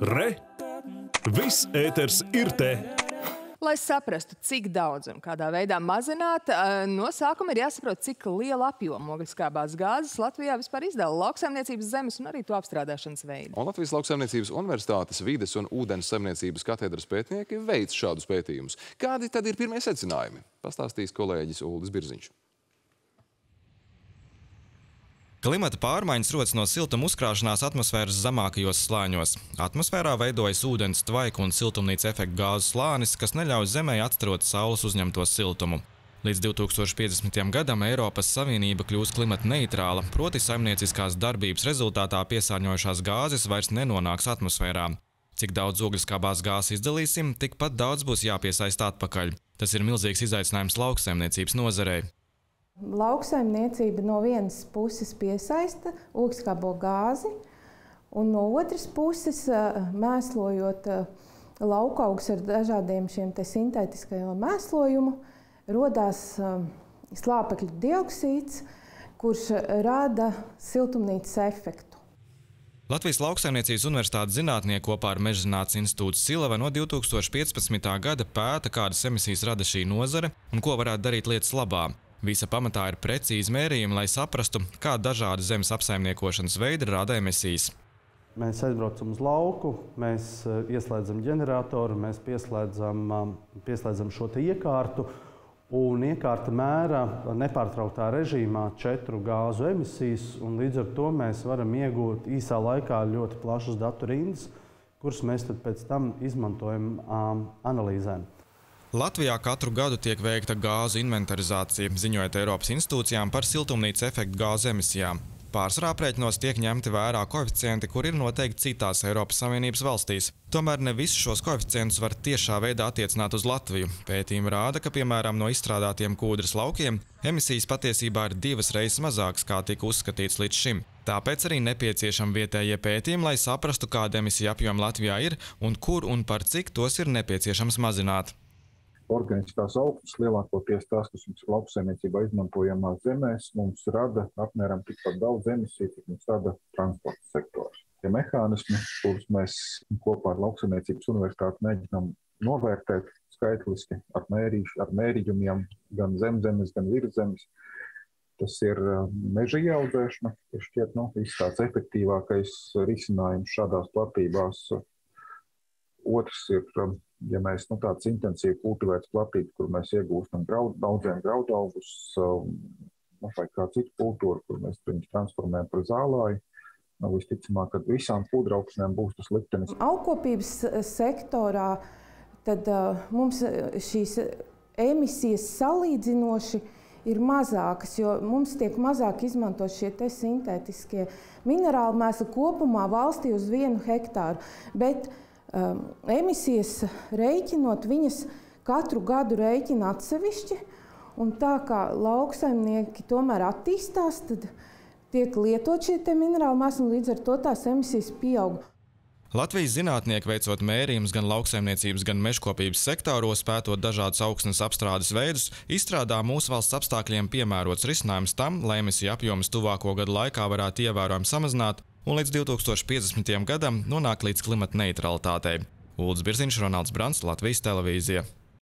Re! Viss ēters ir te! Lai saprastu, cik daudz un kādā veidā mazināt, eh, no sākuma ir jāsaprot, cik liela apjoma ogliskābās gāzes Latvijā vispār izdala lauksaimniecības zemes un arī to apstrādāšanas veidu. Un Latvijas lauksaimniecības universitātes vides un ūdens saimniecības katedras pētnieki veic šādus pētījumus. Kādi tad ir pirmie secinājumi? Pastāstīs kolēģis Uldis Birziņš. Klimata pārmaiņas rodas no siltuma uzkrāšanās atmosfēras zemākajos slāņos. Atmosfērā veidojas ūdens tvaiku un siltumnīca efekta gāzu slānis, kas neļauj Zemē atstarot saules uzņemto siltumu. Līdz 2050. gadam Eiropas Savienība kļūs klimata neitrāla, proti saimnieciskās darbības rezultātā piesārņojušās gāzes vairs nenonāks atmosfērā. Cik daudz ogliskābās gāzes izdalīsim, tikpat daudz būs jāpiesaist atpakaļ. Tas ir milzīgs izaicinājums lauksaimniecības nozarei. Lauksaimniecība no vienas puses piesaista ogskābo gāzi, un no otras puses mēslojot laukaugus ar dažādiem šiem sintētiskajiem mēslojumu, rodās slāpekļa dioksīds, kurš rada siltumnīcas efektu. Latvijas Lauksaimniecības Universitātes zinātnieki kopā ar Mežzinātnes institūtu Silava no 2015. gada pēta, kādas emisijas rada šī nozare un ko varētu darīt lietas labā. Visa pamatā ir precīzi mērījumi, lai saprastu, kā dažādi zemes apsaimniekošanas veidi rada emisijas. Mēs aizbraucam uz lauku, mēs eh, ieslēdzam ģeneratoru, mēs pieslēdzam, um, pieslēdzam šo iekārtu. Un iekārta mēra nepārtrauktā režīmā četru gāzu emisijas, un līdz ar to mēs varam iegūt īsā laikā ļoti plašas datu rindas, kuras mēs pēc tam izmantojam um, analīzēm. Latvijā katru gadu tiek veikta gāzu inventarizācija, ziņojot Eiropas institūcijām par siltumnīca efektu gāzu emisijām. Pārsvarā aprēķinos tiek ņemti vērā koeficienti, kur ir noteikti citās Eiropas Savienības valstīs. Tomēr ne visus šos koeficientus var tiešā veidā attiecināt uz Latviju. Pētījumi rāda, ka, piemēram, no izstrādātiem kūdras laukiem emisijas patiesībā ir divas reizes mazākas, kā tika uzskatīts līdz šim. Tāpēc arī nepieciešami vietējie pētījumi, lai saprastu, kāda emisija apjoma Latvijā ir un kur un par cik tos ir nepieciešams mazināt organiskās augsts, lielākoties tās, kas mums ir lauksaimniecībā izmantojamās zemēs, mums rada apmēram tikpat daudz emisiju, cik mums rada transporta sektors. Tie mehānismi, kurus mēs kopā ar lauksaimniecības universitāti mēģinām novērtēt skaitliski ar, mērīš, ar mērījumiem gan zemzemes, gan virszemes, tas ir uh, meža ieaudzēšana, kas šķiet nu, tāds efektīvākais risinājums šādās platībās. Otrs ir um, ja mēs nu, tādas intensīvi kultivētas platības, kur mēs iegūstam graud, daudziem graudaugus, um, nu, vai kā citu kultūru, kur mēs viņus transformējam par zālāju, nu, visticamāk, ka visām pudrauksnēm būs tas liktenis. Augkopības sektorā tad uh, mums šīs emisijas salīdzinoši ir mazākas, jo mums tiek mazāk izmantot šie sintētiskie minerāli mēsli kopumā valstī uz vienu hektāru. Bet, uh, um, emisijas rēķinot, viņas katru gadu rēķina atsevišķi. Un tā kā lauksaimnieki tomēr attīstās, tad tiek lietot šie minerāli mēsli, un līdz ar to tās emisijas pieaug. Latvijas zinātnieki veicot mērījumus gan lauksaimniecības, gan mežkopības sektoros, pētot dažādus augsnes apstrādes veidus, izstrādā mūsu valsts apstākļiem piemērots risinājums tam, lai emisiju apjoms tuvāko gadu laikā varētu ievērojami samazināt un līdz 2050. gadam nonākt līdz klimata neutralitātei. Ulds Birziņš, Ronalds Brants, Latvijas televīzija.